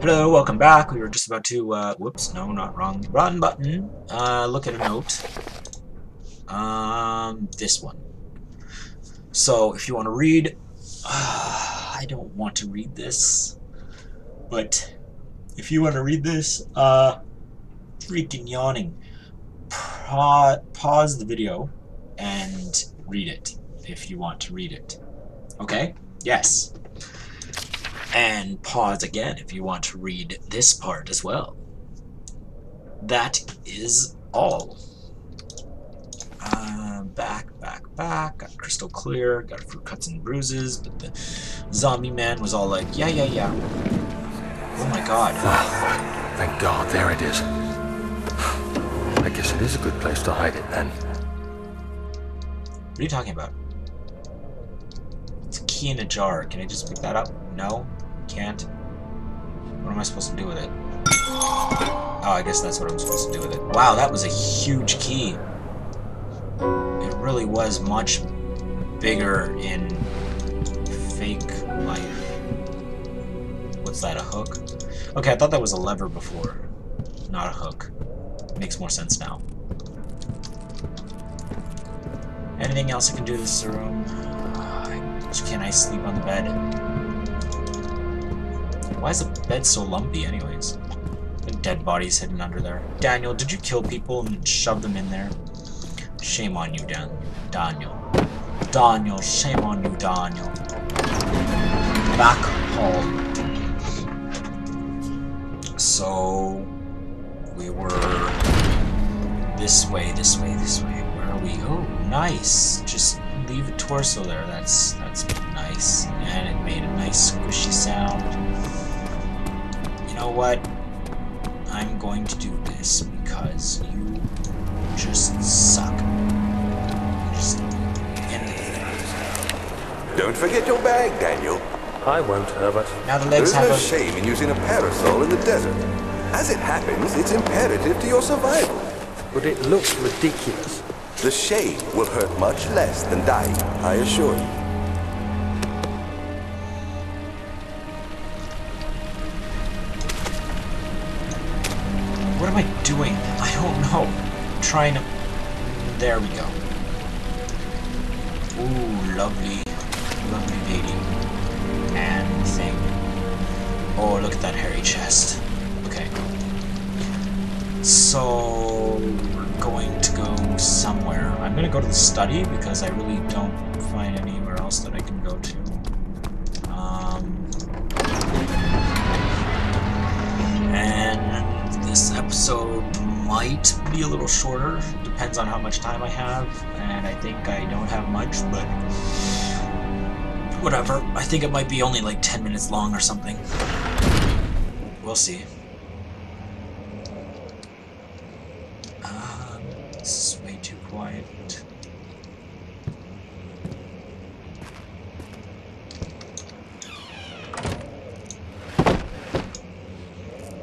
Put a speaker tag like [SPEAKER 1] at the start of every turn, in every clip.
[SPEAKER 1] Hello, welcome back. We were just about to, uh, whoops, no, not wrong. Run button. Uh, look at a note. Um, this one. So, if you want to read, uh, I don't want to read this, but if you want to read this, uh, freaking yawning. Pa pause the video and read it if you want to read it. Okay? Yes and pause again if you want to read this part as well. That is all. Uh, back, back, back. Got crystal clear. Got fruit cuts and bruises. But the zombie man was all like, yeah, yeah, yeah. Oh my god.
[SPEAKER 2] Oh, thank God, there it is. I guess it is a good place to hide it then.
[SPEAKER 1] What are you talking about? It's a key in a jar. Can I just pick that up? No? Can't? What am I supposed to do with it? Oh, I guess that's what I'm supposed to do with it. Wow, that was a huge key. It really was much bigger in fake life. What's that, a hook? Okay, I thought that was a lever before, not a hook. Makes more sense now. Anything else I can do in this room? Can I sleep on the bed? Why is the bed so lumpy anyways? The dead bodies hidden under there. Daniel, did you kill people and shove them in there? Shame on you, Dan Daniel. Daniel, shame on you, Daniel. Back home. So we were this way, this way, this way. Where are we? Oh, nice. Just leave a torso there. That's that's nice. And it made a nice squishy sound. You know what? I'm going to do this because you just suck. Just
[SPEAKER 3] Don't forget your bag, Daniel.
[SPEAKER 2] I won't, Herbert.
[SPEAKER 1] Now the legs
[SPEAKER 3] is
[SPEAKER 1] have
[SPEAKER 3] no
[SPEAKER 1] a
[SPEAKER 3] shame in using a parasol in the desert. As it happens, it's imperative to your survival.
[SPEAKER 2] But it looks ridiculous.
[SPEAKER 3] The shame will hurt much less than dying, I assure you.
[SPEAKER 1] I doing? I don't know. I'm trying to... There we go. Ooh, lovely, lovely lady. And thing. Oh, look at that hairy chest. Okay. So, we're going to go somewhere. I'm going to go to the study because I really don't find anywhere else that I can go to. Um, and this episode might be a little shorter. Depends on how much time I have, and I think I don't have much, but whatever. I think it might be only like 10 minutes long or something. We'll see. Um, this is way too quiet.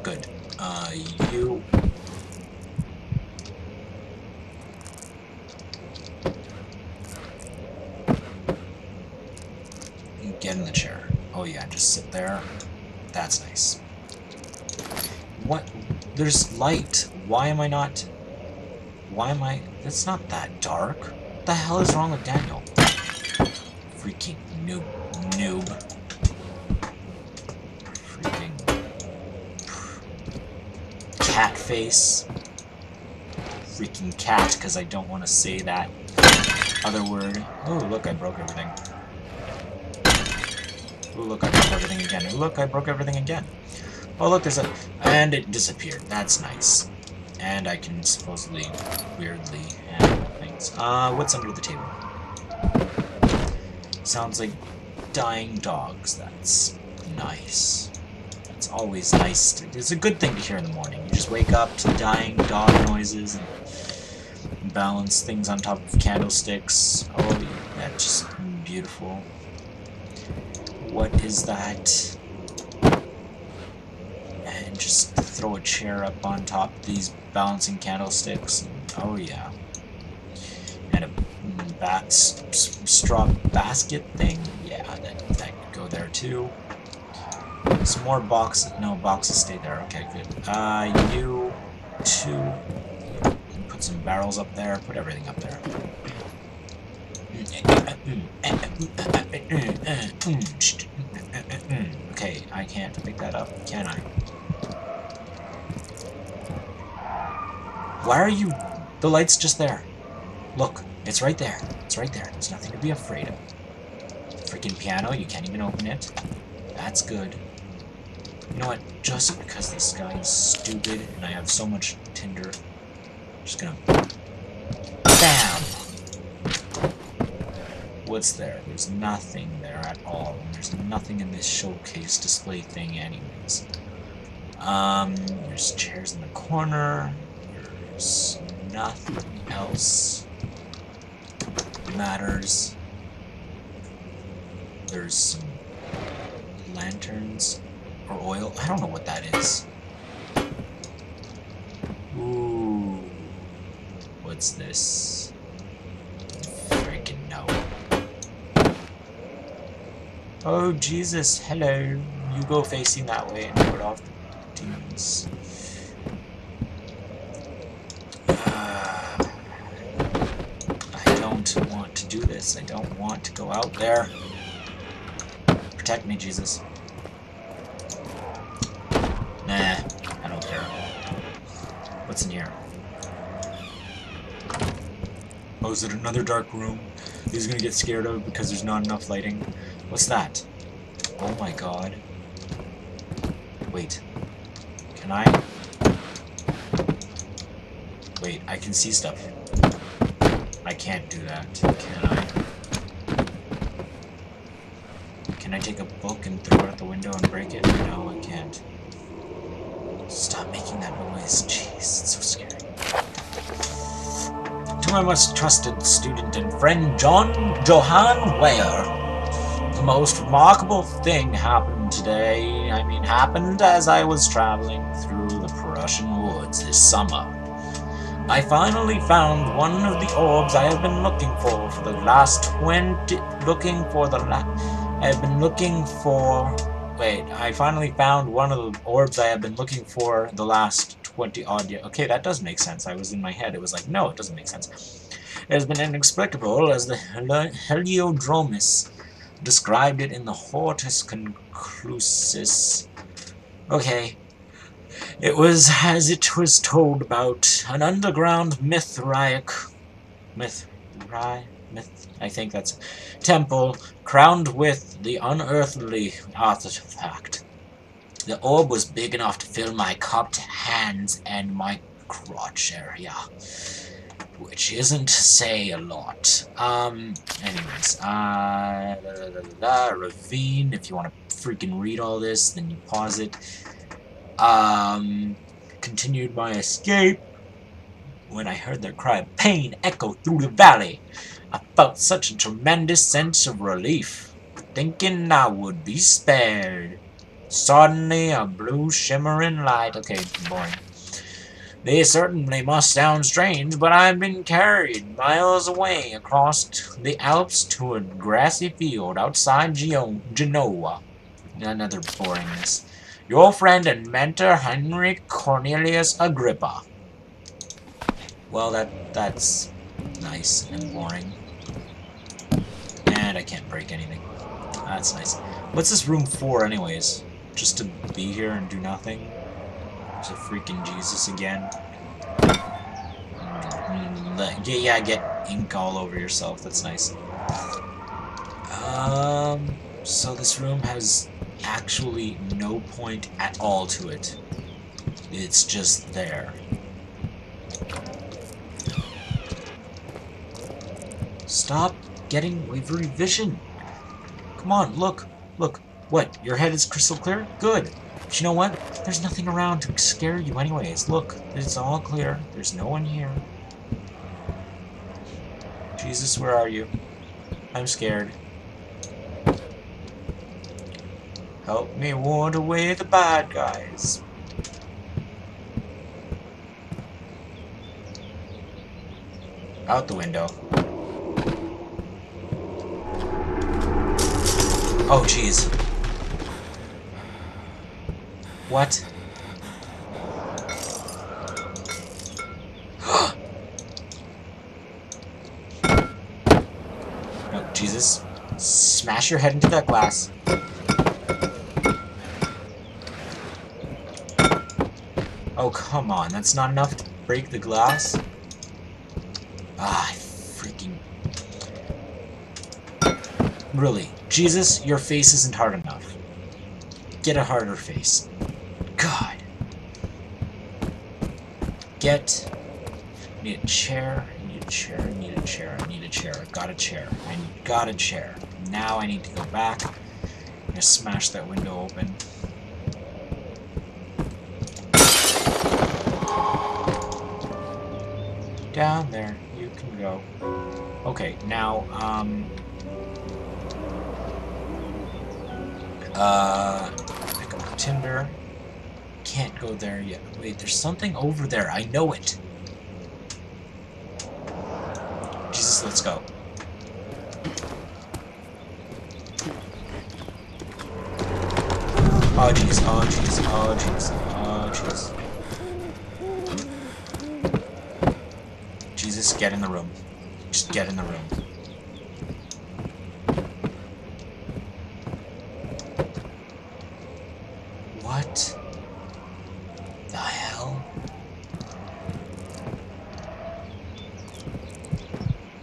[SPEAKER 1] Good. Uh, you... Get in the chair. Oh yeah, just sit there. That's nice. What? There's light. Why am I not... Why am I... It's not that dark. What the hell is wrong with Daniel? Freaking noob. Noob. Freaking... Cat face. Freaking cat, because I don't want to say that other word. Oh, look, I broke everything. Look, I broke everything again. Look, I broke everything again. Oh, look, there's a... And it disappeared. That's nice. And I can supposedly, weirdly, handle things. Uh, what's under the table? Sounds like dying dogs. That's nice. That's always nice. To, it's a good thing to hear in the morning. You just wake up to dying dog noises and balance things on top of candlesticks. Oh, that's just beautiful. What is that? And just throw a chair up on top of these balancing candlesticks. And, oh yeah. And a bat straw basket thing. Yeah, that that could go there too. Some more boxes. No, boxes stay there. Okay, good. Uh, you two. Put some barrels up there. Put everything up there. Hmm, okay, I can't pick that up, can I? Why are you... The light's just there. Look, it's right there. It's right there. There's nothing to be afraid of. Freaking piano, you can't even open it. That's good. You know what? Just because this guy is stupid and I have so much tinder, I'm just gonna... What's there? There's nothing there at all. And there's nothing in this showcase display thing anyways. Um, there's chairs in the corner. There's nothing else matters. There's some lanterns or oil. I don't know what that is. Ooh. What's this? Oh, Jesus. Hello. You go facing that way and put off the demons. I don't want to do this. I don't want to go out there. Protect me, Jesus. Nah, I don't care. What's in here? Oh, is it another dark room? He's gonna get scared of because there's not enough lighting. What's that? Oh my god. Wait. Can I? Wait, I can see stuff. I can't do that, can I? Can I take a book and throw it out the window and break it? No, I can't. Stop making that noise. Jeez, it's so scary. To my most trusted student and friend, John Johann Weyer. Most remarkable thing happened today. I mean, happened as I was traveling through the Prussian woods this summer. I finally found one of the orbs I have been looking for for the last 20... Looking for the la... I have been looking for... Wait, I finally found one of the orbs I have been looking for the last 20 odd years. Okay, that does make sense. I was in my head. It was like, no, it doesn't make sense. It has been inexplicable as the Heli Heliodromus described it in the Hortus Conclusus. Okay. It was as it was told about an underground Mithraic... Mithrai... Myth... I think that's... Temple crowned with the unearthly artifact. The orb was big enough to fill my cupped hands and my crotch area. Which isn't say a lot. Um, anyways, uh, da, da, ravine, if you want to freaking read all this, then you pause it. Um, continued my escape. When I heard their cry of pain echo through the valley, I felt such a tremendous sense of relief, thinking I would be spared. Suddenly, a blue shimmering light. Okay, boring. They certainly must sound strange, but I've been carried miles away across the Alps to a grassy field outside Genoa. Another boringness. Your friend and mentor, Henry Cornelius Agrippa. Well, that that's nice and boring. And I can't break anything. That's nice. What's this room for, anyways? Just to be here and do nothing? There's a freaking Jesus again. Mm, yeah, get ink all over yourself. That's nice. Um, so this room has actually no point at all to it. It's just there. Stop getting wavery vision. Come on, look, look. What, your head is crystal clear? Good. But you know what? There's nothing around to scare you anyways. Look, it's all clear. There's no one here. Jesus, where are you? I'm scared. Help me ward away the bad guys. Out the window. Oh, jeez. What? no, Jesus. Smash your head into that glass. Oh, come on. That's not enough to break the glass? Ah, freaking... Really. Jesus, your face isn't hard enough. Get a harder face. God. Get... I need a chair. I need a chair. I need a chair. I need a chair. I got a chair. I got a chair. Now I need to go back. I'm gonna smash that window open. Down there. You can go. Okay, now, um... Uh... Pick up the tinder. Can't go there yet. Wait, there's something over there. I know it. Jesus, let's go. Oh jeez, oh jeez, oh jeez, oh jeez. Jesus, get in the room. Just get in the room. What the hell?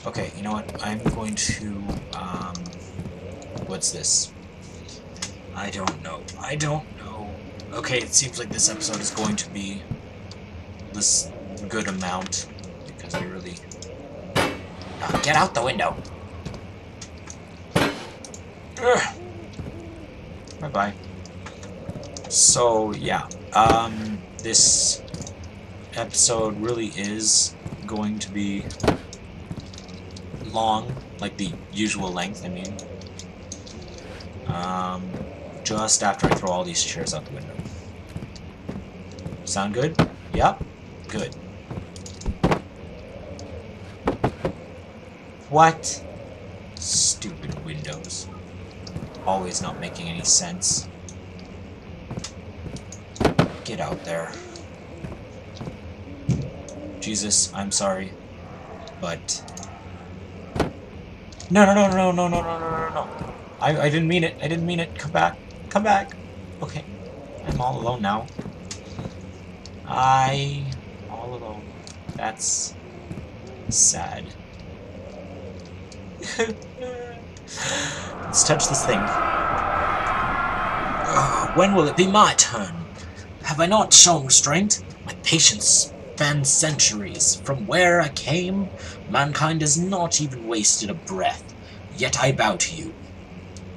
[SPEAKER 1] Okay, you know what? I'm going to, um, what's this? I don't know. I don't know. Okay, it seems like this episode is going to be this good amount because I really. Ah, get out the window. Bye bye. So yeah, um, this episode really is going to be long, like the usual length. I mean. Um, just after I throw all these chairs out the window. Sound good? Yep. Good. What? Stupid windows. Always not making any sense. Get out there. Jesus, I'm sorry. But... No, no, no, no, no, no, no, no, no, no. I, I didn't mean it. I didn't mean it. Come back. Come back. Okay. I'm all alone now. I... all alone. That's... sad. Let's touch this thing. When will it be my turn? Have I not shown restraint? My patience spans centuries. From where I came, mankind has not even wasted a breath. Yet I bow to you.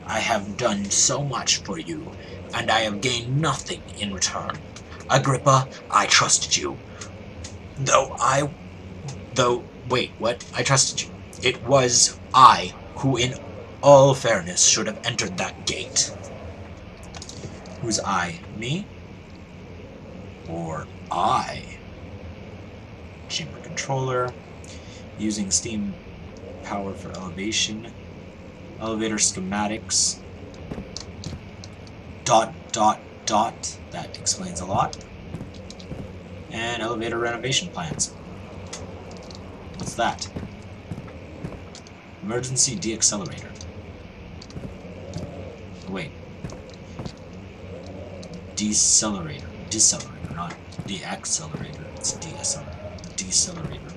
[SPEAKER 1] I have done so much for you, and I have gained nothing in return. Agrippa, I trusted you. Though I... Though... Wait, what? I trusted you. It was I who, in all fairness, should have entered that gate. Who's I? Me? Or I? Chamber controller. Using steam power for elevation. Elevator schematics. Dot, dot, dot. That explains a lot. And elevator renovation plans. What's that? Emergency deaccelerator. Wait. Decelerator. Decelerator, not deaccelerator. It's deaccelerator. Decelerator.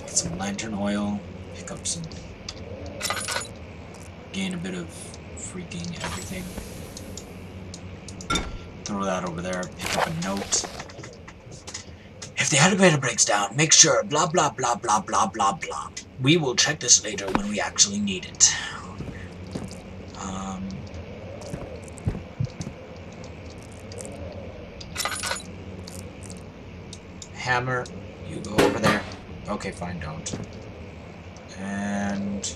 [SPEAKER 1] Get some lantern oil. Pick up some... Gain a bit of freaking everything. Throw that over there. Pick up a note. If the elevator breaks down, make sure blah blah blah blah blah blah blah. We will check this later when we actually need it. Um, hammer, you go over there. Okay, fine, don't. And...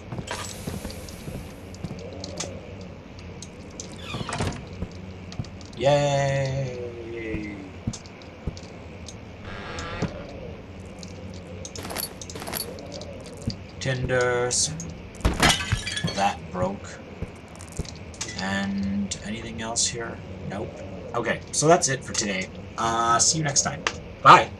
[SPEAKER 1] Yay! Tinders. That broke. And anything else here? Nope. Okay, so that's it for today. Uh, see you next time. Bye.